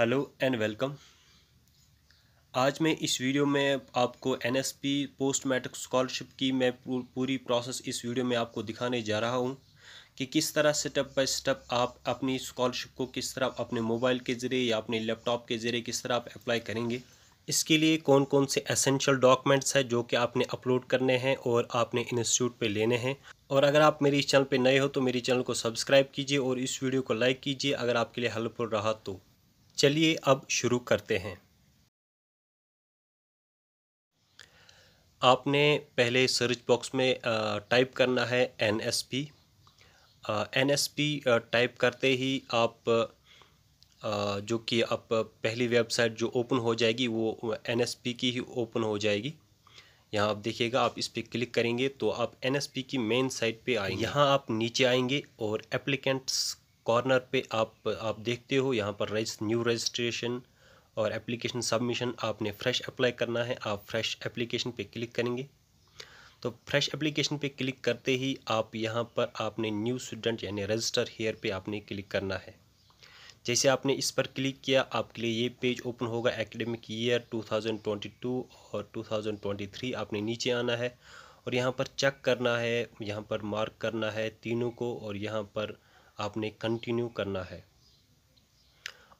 Hello and welcome. आज मैं इस वीडियो में आपको एनएसपी पोस्ट मैट्रिक स्कॉलरशिप की मैं पूरी प्रोसेस इस वीडियो में आपको दिखाने जा रहा हूँ कि किस तरह स्टेप बाय स्टेप आप अपनी स्कॉलरशिप को किस तरह अपने मोबाइल के ज़रिए या अपने लैपटॉप के ज़रिए किस तरह आप अप्लाई करेंगे। इसके लिए कौन कौन से एसेंशियल डॉक्यूमेंट्स हैं जो कि आपने अपलोड करने हैं और आपने इंस्टीट्यूट पे लेने हैं। और अगर आप मेरी चैनल पे नए हो तो मेरी चैनल को सब्सक्राइब कीजिए और इस वीडियो को लाइक कीजिए अगर आपके लिए हेल्पफुल रहा तो। चलिए अब शुरू करते हैं। आपने पहले सर्च बॉक्स में टाइप करना है N S P N S P type करते ही आप जो कि आप पहली वेबसाइट जो ओपन हो जाएगी वो एन एस पी की ही ओपन हो जाएगी। यहाँ आप देखिएगा आप इस पर क्लिक करेंगे तो आप एन एस पी की मेन साइट पे आएँगे। यहाँ आप नीचे आएँगे और एप्लीकेंट्स कॉर्नर पे आप आप देखते हो, यहाँ पर न्यू रजिस्ट्रेशन और एप्लीकेशन सबमिशन आपने फ़्रेश अप्लाई करना है। आप फ्रेश एप्लीकेशन पे क्लिक करेंगे। तो फ्रेश एप्लीकेशन पे क्लिक करते ही आप यहाँ पर आपने न्यू स्टूडेंट यानी रजिस्टर हेयर पे आपने क्लिक करना है। जैसे आपने इस पर क्लिक किया, आपके लिए ये पेज ओपन होगा। एकेडमिक ईयर 2022 और 2023 आपने नीचे आना है और यहाँ पर चेक करना है। यहाँ पर मार्क करना है तीनों को और यहाँ पर आपने कंटिन्यू करना है।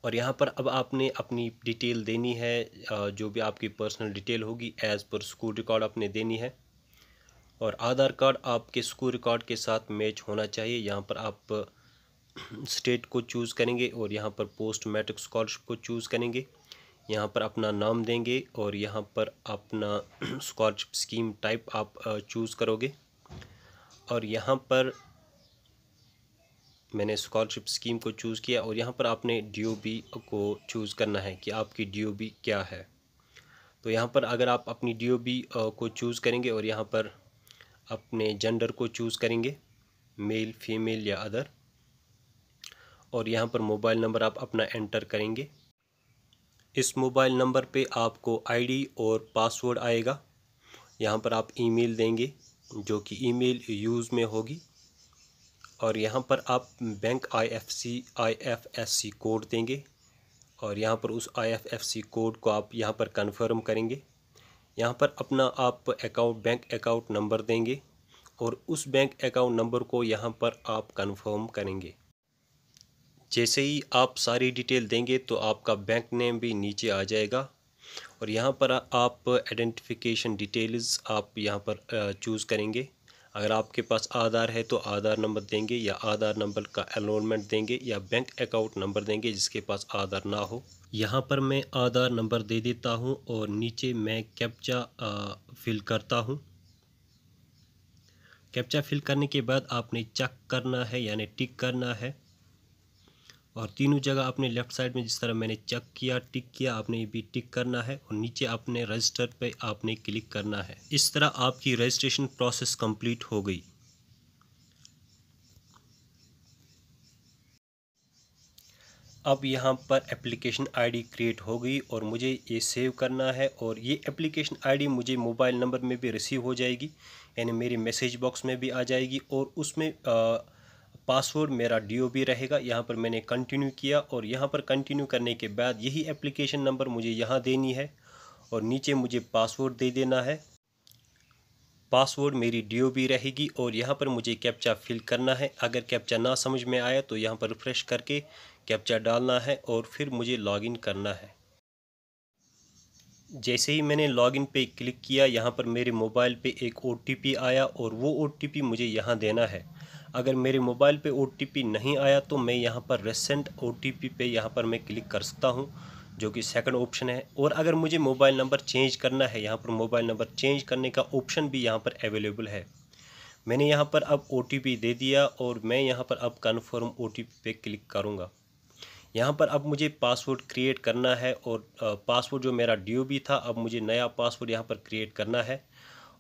और यहाँ पर अब आपने अपनी डिटेल देनी है जो भी आपकी पर्सनल डिटेल होगी एज़ पर स्कूल रिकॉर्ड आपने देनी है। और आधार कार्ड आपके स्कूल रिकॉर्ड के साथ मैच होना चाहिए। यहाँ पर आप स्टेट को चूज़ करेंगे और यहाँ पर पोस्ट मैट्रिक स्कॉलरशिप को चूज़ करेंगे। यहाँ पर अपना नाम देंगे और यहाँ पर अपना स्कॉलरशिप स्कीम टाइप आप चूज़ करोगे। और यहाँ पर मैंने स्कॉलरशिप स्कीम को चूज़ किया और यहाँ पर आपने डीओबी को चूज़ करना है कि आपकी डीओबी क्या है। तो यहाँ पर अगर आप अपनी डीओबी को चूज़ करेंगे और यहाँ पर अपने जेंडर को चूज़ करेंगे मेल फीमेल या अदर और यहाँ पर मोबाइल नंबर आप अपना एंटर करेंगे। इस मोबाइल नंबर पे आपको आईडी और पासवर्ड आएगा। यहाँ पर आप ईमेल देंगे, जो कि ईमेल यूज़ में होगी। और यहाँ पर आप बैंक आईएफसी आईएफएससी कोड देंगे और यहाँ पर उस आईएफएससी कोड को आप यहाँ पर कंफर्म करेंगे। यहाँ पर अपना आप अकाउंट बैंक अकाउंट नंबर देंगे और उस बैंक अकाउंट नंबर को यहाँ पर आप कंफर्म करेंगे। जैसे ही आप सारी डिटेल देंगे तो आपका बैंक नेम भी नीचे आ जाएगा और यहाँ पर आप आइडेंटिफिकेशन डिटेल्स आप यहाँ पर चूज़ करेंगे। अगर आपके पास आधार है तो आधार नंबर देंगे या आधार नंबर का एनरोलमेंट देंगे या बैंक अकाउंट नंबर देंगे जिसके पास आधार ना हो। यहाँ पर मैं आधार नंबर दे देता हूँ और नीचे मैं कैप्चा फिल करता हूँ। कैप्चा फिल करने के बाद आपने चेक करना है, यानी टिक करना है। और तीनों जगह आपने लेफ़्ट साइड में जिस तरह मैंने चेक किया टिक किया आपने भी टिक करना है और नीचे आपने रजिस्टर पे आपने क्लिक करना है। इस तरह आपकी रजिस्ट्रेशन प्रोसेस कंप्लीट हो गई। अब यहाँ पर एप्लीकेशन आईडी क्रिएट हो गई और मुझे ये सेव करना है और ये एप्लीकेशन आईडी मुझे मोबाइल नंबर में भी रिसीव हो जाएगी यानी मेरे मैसेज बॉक्स में भी आ जाएगी और उसमें आ, पासवर्ड मेरा डीओबी रहेगा। यहाँ पर मैंने कंटिन्यू किया और यहाँ पर कंटिन्यू करने के बाद यही एप्लीकेशन नंबर मुझे यहाँ देनी है और नीचे मुझे पासवर्ड दे देना है। पासवर्ड मेरी डीओबी रहेगी और यहाँ पर मुझे कैप्चा फिल करना है। अगर कैप्चा ना समझ में आया तो यहाँ पर रिफ़्रेश करके कैप्चा डालना है और फिर मुझे लॉगिन करना है। जैसे ही मैंने लॉगिन पे क्लिक किया, यहाँ पर मेरे मोबाइल पे एक ओटीपी आया और वो ओटीपी मुझे यहाँ देना है। अगर मेरे मोबाइल पे ओटीपी नहीं आया तो मैं यहाँ पर रेसेंट ओ पे यहाँ पर मैं क्लिक कर सकता हूँ, जो कि सेकंड ऑप्शन है। और अगर मुझे मोबाइल नंबर चेंज करना है, यहाँ पर मोबाइल नंबर चेंज करने का ऑप्शन भी यहाँ पर अवेलेबल है। मैंने यहाँ पर अब ओटीपी दे दिया और मैं यहाँ पर अब कन्फर्म ओ पे क्लिक करूँगा। यहाँ पर अब मुझे पासवर्ड क्रिएट करना है और पासवर्ड जो मेरा डी था, अब मुझे नया पासवर्ड यहाँ पर क्रिएट करना है।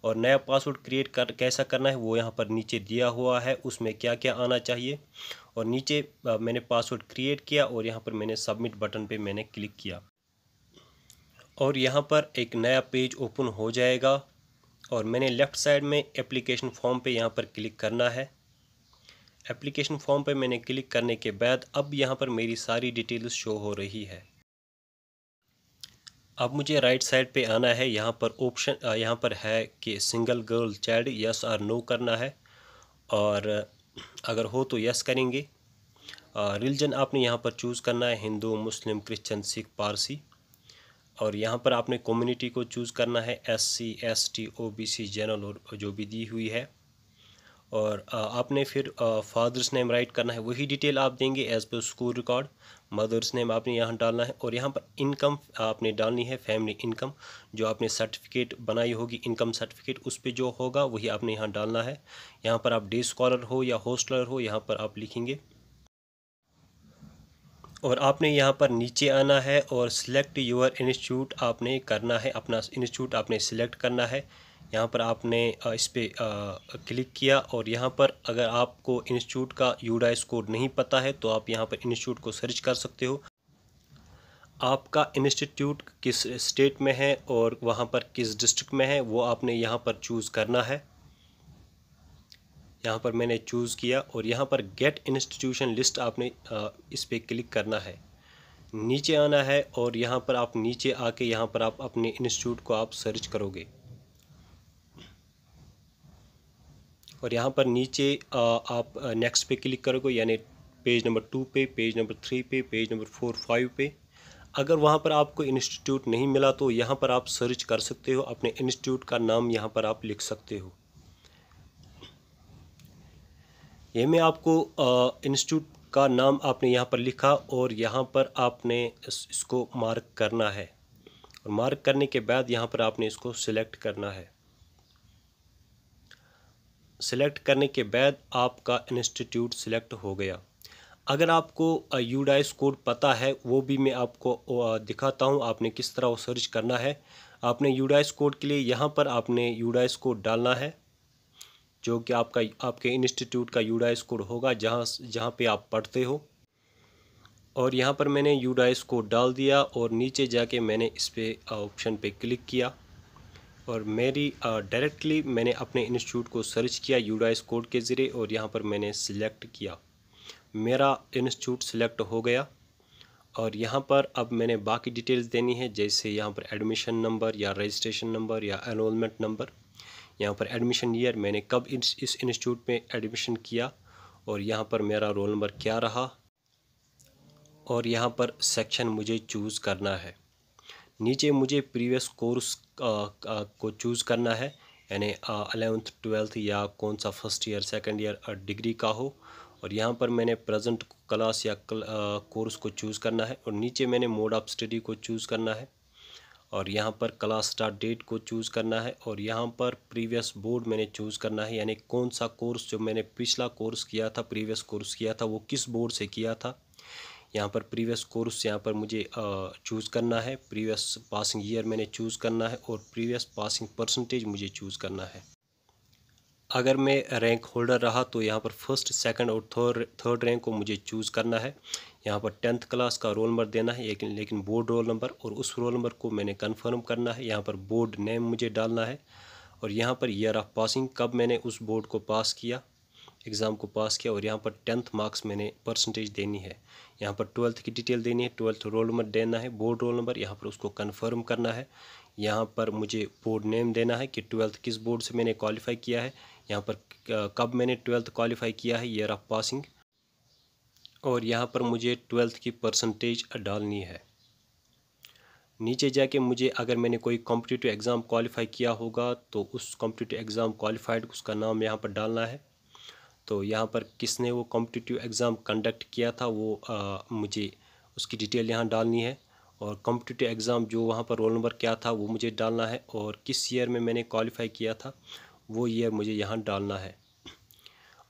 और नया पासवर्ड क्रिएट कर, कैसा करना है, वो यहाँ पर नीचे दिया हुआ है, उसमें क्या क्या आना चाहिए? और नीचे मैंने पासवर्ड क्रिएट किया और यहाँ पर मैंने सबमिट बटन पे मैंने क्लिक किया। और यहाँ पर एक नया पेज ओपन हो जाएगा और मैंने लेफ़्ट साइड में एप्लीकेशन फॉर्म पे यहाँ पर क्लिक करना है। एप्लीकेशन फॉर्म पे मैंने क्लिक करने के बाद अब यहाँ पर मेरी सारी डिटेल्स शो हो रही है। अब मुझे राइट साइड पे आना है। यहाँ पर ऑप्शन यहाँ पर है कि सिंगल गर्ल चाइल्ड यस और नो करना है। और अगर हो तो यस करेंगे। रिलीजन आपने यहाँ पर चूज़ करना है, हिंदू, मुस्लिम क्रिश्चियन सिख पारसी और यहाँ पर आपने कम्युनिटी को चूज़ करना है S C S T O B C general और जो भी दी हुई है। और आपने फिर फादर्स नेम राइट करना है, वही डिटेल आप देंगे as per school record mother's name आपने यहाँ डालना है, और यहाँ पर इनकम आपने डालनी है फैमिली इनकम जो आपने सर्टिफिकेट बनाई होगी इनकम सर्टिफिकेट उस पर जो होगा, वही आपने यहाँ डालना है। यहाँ पर आप डे स्कॉलर हो या हॉस्टलर हो, यहाँ पर आप लिखेंगे। और आपने यहाँ पर नीचे आना है और सिलेक्ट योर इंस्टीट्यूट आपने करना है, अपना इंस्टीट्यूट आपने सिलेक्ट करना है। यहाँ पर आपने इस पर क्लिक किया और यहाँ पर अगर आपको इंस्टीट्यूट का यूडाइस कोड नहीं पता है तो आप यहाँ पर इंस्टीट्यूट को सर्च कर सकते हो। आपका इंस्टीट्यूट किस स्टेट में है और वहाँ पर किस डिस्ट्रिक्ट में है, वो आपने यहाँ पर चूज़ करना है। यहाँ पर मैंने चूज़ किया और यहाँ पर गेट इंस्टीट्यूशन लिस्ट आपने इस पर क्लिक करना है। नीचे आना है और यहाँ पर आप नीचे आके यहाँ पर आप अपने इंस्टीट्यूट को आप सर्च करोगे। और यहाँ पर नीचे आप नेक्स्ट पे क्लिक करोगे यानी पेज नंबर टू पे पेज नंबर थ्री पे पेज नंबर फोर फाइव पे। अगर वहाँ पर आपको इंस्टीट्यूट नहीं मिला तो यहाँ पर आप सर्च कर सकते हो अपने इंस्टीट्यूट का नाम यहाँ पर आप लिख सकते हो। ये मैं आपको इंस्टीट्यूट का नाम आपने यहाँ पर लिखा और यहाँ पर आपने इस, इसको मार्क करना है। और मार्क करने के बाद यहाँ पर आपने इसको सिलेक्ट करना है। सिलेक्ट करने के बाद आपका इंस्टीट्यूट सिलेक्ट हो गया। अगर आपको यूडाइस कोड पता है, वो भी मैं आपको दिखाता हूँ, आपने किस तरह वो सर्च करना है। आपने यूडाइस कोड के लिए यहाँ पर आपने यूडाइस कोड डालना है, जो कि आपका, आपके इंस्टीट्यूट का यूडाइस कोड होगा, जहाँ जहाँ पे आप पढ़ते हो। और यहाँ पर मैंने यूडाइस कोड डाल दिया और नीचे जाके मैंने इस पर ऑप्शन पे क्लिक किया। और मेरी डायरेक्टली मैंने अपने इंस्टीट्यूट को सर्च किया यूडाइस कोड के ज़रिए और यहाँ पर मैंने सिलेक्ट किया। मेरा इंस्टीट्यूट सिलेक्ट हो गया और यहाँ पर अब मैंने बाकी डिटेल्स देनी है, जैसे यहाँ पर एडमिशन नंबर या रजिस्ट्रेशन नंबर या एनरोलमेंट नंबर यहाँ पर एडमिशन ईयर मैंने कब इस इस इंस्टीट्यूट में एडमिशन किया और यहाँ पर मेरा रोल नंबर क्या रहा और यहाँ पर सेक्शन मुझे चूज़ करना है। नीचे मुझे प्रीवियस कोर्स को चूज़ करना है, यानी अलेवंथ ट्वेल्थ या कौन सा first year second year degree का हो। और यहाँ पर मैंने प्रेजेंट क्लास या कोर्स को चूज़ करना है और नीचे मैंने मोड ऑफ़ स्टडी को चूज़ करना है। और यहाँ पर क्लास स्टार्ट डेट को चूज़ करना है और यहाँ पर प्रीवियस बोर्ड मैंने चूज़ करना है, यानी कौन सा कोर्स जो मैंने पिछला कोर्स किया था प्रीवियस कोर्स किया था, वो किस बोर्ड से किया था। यहाँ पर प्रीवियस कोर्स यहाँ पर मुझे चूज़ करना है। प्रीवियस पासिंग ईयर मैंने चूज़ करना है और प्रीवियस पासिंग परसेंटेज मुझे चूज़ करना है। अगर मैं रैंक होल्डर रहा तो यहाँ पर फ़र्स्ट सेकंड और थर्ड थर्ड रैंक को मुझे चूज़ करना है। यहाँ पर टेंथ क्लास का रोल नंबर देना है, लेकिन लेकिन बोर्ड रोल नंबर और उस रोल नंबर को मैंने कन्फर्म करना है। यहाँ पर बोर्ड नेम मुझे डालना है और यहाँ पर ईयर ऑफ़ पासिंग कब मैंने उस बोर्ड को पास किया? एग्ज़ाम को पास किया और यहाँ पर टेंथ मार्क्स मैंने परसेंटेज देनी है। यहाँ पर ट्वेल्थ की डिटेल देनी है ट्वेल्थ रोल नंबर देना है बोर्ड रोल नंबर यहाँ पर उसको कन्फर्म करना है। यहाँ पर मुझे बोर्ड नेम देना है कि ट्वेल्थ किस बोर्ड से मैंने क्वालिफाई किया है। यहाँ पर कब मैंने ट्वेल्थ क्वालिफाई किया है ईयर ऑफ़ पासिंग और यहाँ पर मुझे ट्वेल्थ की परसेंटेज डालनी है। नीचे जाके मुझे अगर मैंने कोई कॉम्पिटिटिव एग्ज़ाम क्वालिफाई किया होगा तो उस कॉम्पिटिटिव एग्ज़ाम क्वालिफाइड उसका नाम यहाँ पर डालना है। तो यहाँ पर किसने वो कॉम्पिटिटिव एग्ज़ाम कंडक्ट किया था वो आ, मुझे उसकी डिटेल यहाँ डालनी है। और कॉम्पिटिटिव एग्ज़ाम जो वहाँ पर रोल नंबर क्या था वो मुझे डालना है और किस ईयर में मैंने क्वालिफाई किया था वो ईयर मुझे यहाँ डालना है।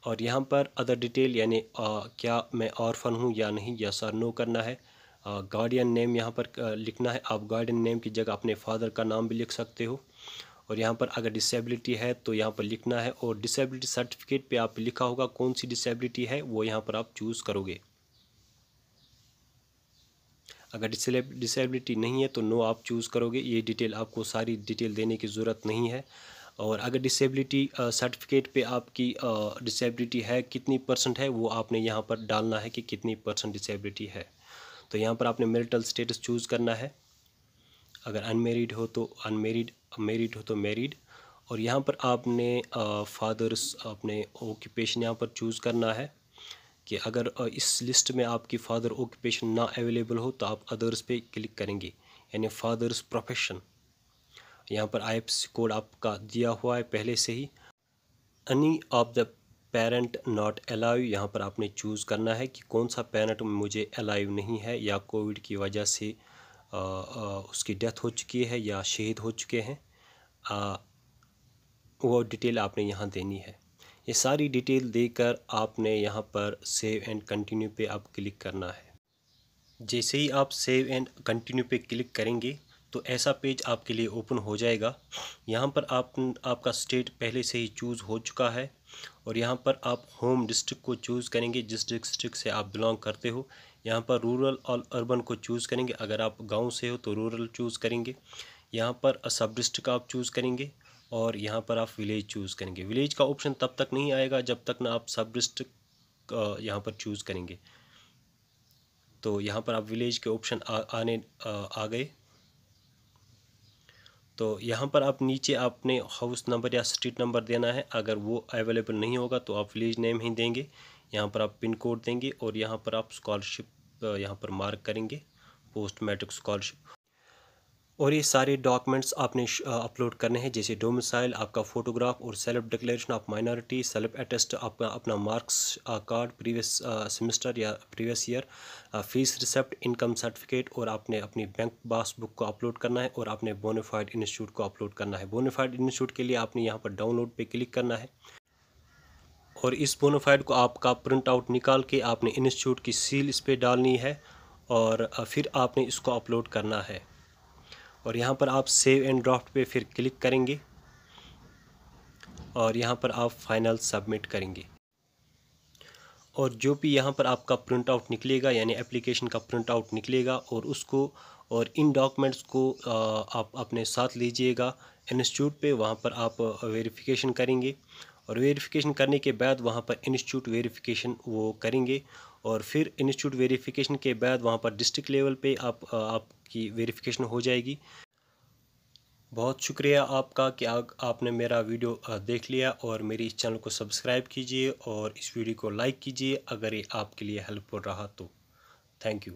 और यहाँ पर अदर डिटेल यानी क्या मैं ऑर्फन हूँ या नहीं या सर नो करना है। गार्डियन नेम यहाँ पर लिखना है। आप गार्डियन नेम की जगह अपने फादर का नाम भी लिख सकते हो। और यहाँ पर अगर डिसेबिलिटी है तो यहाँ पर लिखना है और डिसेबिलिटी सर्टिफिकेट पे आप लिखा होगा कौन सी डिसेबिलिटी है, वो यहाँ पर आप चूज़ करोगे। अगर डिसेबिलिटी नहीं है तो नो आप चूज़ करोगे। ये डिटेल आपको सारी डिटेल देने की ज़रूरत नहीं है। और अगर डिसेबिलिटी सर्टिफिकेट पे आपकी डिसेबिलिटी है, कितनी परसेंट है, वो आपने यहाँ पर डालना है कि कितनी परसेंट डिसेबिलिटी है। तो यहाँ पर आपने मेरिटल स्टेटस चूज़ करना है। अगर अनमेरिड हो तो अनमेरिड मेरिड हो तो मेरिड और यहाँ पर आपने फादर्स अपने ऑक्यूपेशन यहाँ पर चूज़ करना है कि अगर इस लिस्ट में आपकी फादर ऑक्यूपेशन ना अवेलेबल हो तो आप अदर्स पे क्लिक करेंगे, यानी फादर्स प्रोफेशन यहाँ पर आई कोड आपका दिया हुआ है पहले से ही. Any of the parent not alive यहाँ पर आपने चूज़ करना है कि कौन सा पेरेंट मुझे अलाइव नहीं है या कोविड की वजह से उसकी डेथ हो चुकी है या शहीद हो चुके हैं। वो डिटेल आपने यहाँ देनी है। ये सारी डिटेल देकर आपने यहाँ पर सेव एंड कंटिन्यू पे आप क्लिक करना है। जैसे ही आप सेव एंड कंटिन्यू पे क्लिक करेंगे तो ऐसा पेज आपके लिए ओपन हो जाएगा। यहाँ पर आप आपका स्टेट पहले से ही चूज़ हो चुका है और यहाँ पर आप होम डिस्ट्रिक्ट को चूज़ करेंगे जिस डिस्ट्रिक्ट से आप बिलोंग करते हो। यहाँ पर रूरल और अर्बन को चूज़ करेंगे। अगर आप गाँव से हो तो रूरल चूज़ करेंगे। यहाँ पर सब डिस्ट्रिक्ट आप चूज़ करेंगे और यहाँ पर आप विलेज चूज़ करेंगे। विलेज का ऑप्शन तब तक नहीं आएगा जब तक ना आप सब डिस्ट्रिक्ट यहाँ पर चूज़ करेंगे। तो यहाँ पर आप विलेज के ऑप्शन आने आ, आ गए। तो यहाँ पर आप नीचे आपने हाउस नंबर या स्ट्रीट नंबर देना है। अगर वो अवेलेबल नहीं होगा तो आप विलेज नेम ही देंगे। यहाँ पर आप पिन कोड देंगे और यहाँ पर आप स्कॉलरशिप यहाँ पर मार्क करेंगे। पोस्ट मैट्रिक स्कॉलरशिप और ये सारे डॉक्यूमेंट्स आपने अपलोड करने हैं, जैसे डोमिसाइल आपका फ़ोटोग्राफ और self declaration of minority self attest आपका, अपना मार्क्स कार्ड प्रीवियस सेमेस्टर या previous year fees receipt income certificate और आपने अपनी बैंक पासबुक को अपलोड करना है और आपने बोनीफाइड इंस्टीट्यूट को अपलोड करना है। बोनीफाइड इंस्टीट्यूट के लिए आपने यहाँ पर डाउनलोड पर क्लिक करना है और इस बोनोफाइड को आपका प्रिंट आउट निकाल के आपने इंस्टीट्यूट की सील इस पर डालनी है और फिर आपने इसको अपलोड करना है। और यहाँ पर आप सेव एंड ड्राफ्ट पे फिर क्लिक करेंगे और यहाँ पर आप फाइनल सबमिट करेंगे। और जो भी यहाँ पर आपका प्रिंट आउट निकलेगा, यानी एप्लीकेशन का प्रिंट आउट निकलेगा और उसको और इन डॉक्यूमेंट्स को आप अपने साथ लीजिएगा। इंस्टीट्यूट पे वहाँ पर आप वेरिफिकेशन करेंगे और वेरिफिकेशन करने के बाद वहाँ पर इंस्टीट्यूट वेरिफिकेशन वो करेंगे। और फिर इंस्टीट्यूट वेरिफिकेशन के बाद वहाँ पर डिस्ट्रिक्ट लेवल पे आप आपकी वेरिफिकेशन हो जाएगी। बहुत शुक्रिया आपका कि आ, आपने मेरा वीडियो देख लिया और मेरी इस चैनल को सब्सक्राइब कीजिए और इस वीडियो को लाइक कीजिए अगर ये आपके लिए हेल्पफुल रहा तो। Thank you